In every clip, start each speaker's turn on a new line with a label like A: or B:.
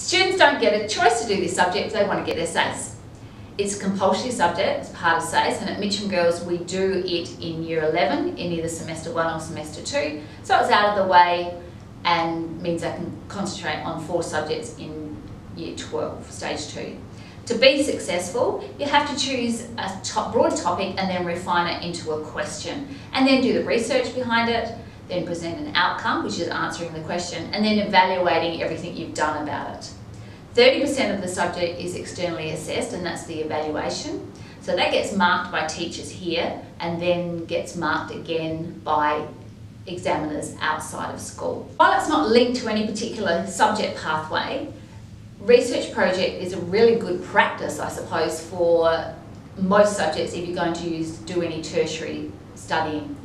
A: Students don't get a choice to do this subject they want to get their SACE. It's a compulsory subject, it's part of SACE, and at Mitcham Girls we do it in Year 11, in either Semester 1 or Semester 2. So it's out of the way and means I can concentrate on four subjects in Year 12, Stage 2. To be successful, you have to choose a top, broad topic and then refine it into a question. And then do the research behind it, then present an outcome, which is answering the question, and then evaluating everything you've done about it. 30% of the subject is externally assessed, and that's the evaluation. So that gets marked by teachers here and then gets marked again by examiners outside of school. While it's not linked to any particular subject pathway, research project is a really good practice, I suppose, for most subjects if you're going to use do any tertiary studying.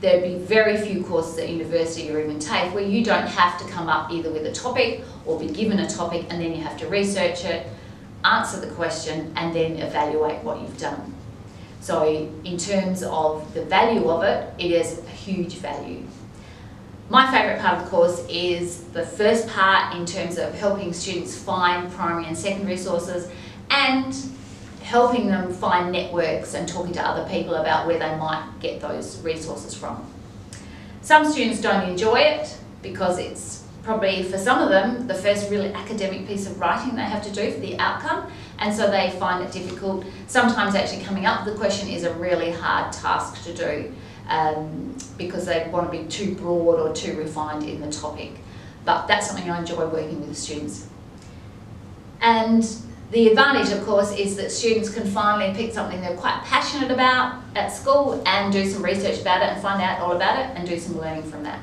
A: There'd be very few courses at university or even TAFE where you don't have to come up either with a topic or be given a topic and then you have to research it, answer the question and then evaluate what you've done. So in terms of the value of it, it is a huge value. My favourite part of the course is the first part in terms of helping students find primary and secondary sources and helping them find networks and talking to other people about where they might get those resources from. Some students don't enjoy it because it's probably for some of them the first really academic piece of writing they have to do for the outcome and so they find it difficult. Sometimes actually coming up with the question is a really hard task to do um, because they want to be too broad or too refined in the topic. But that's something I enjoy working with the students. And the advantage, of course, is that students can finally pick something they're quite passionate about at school and do some research about it and find out all about it and do some learning from that.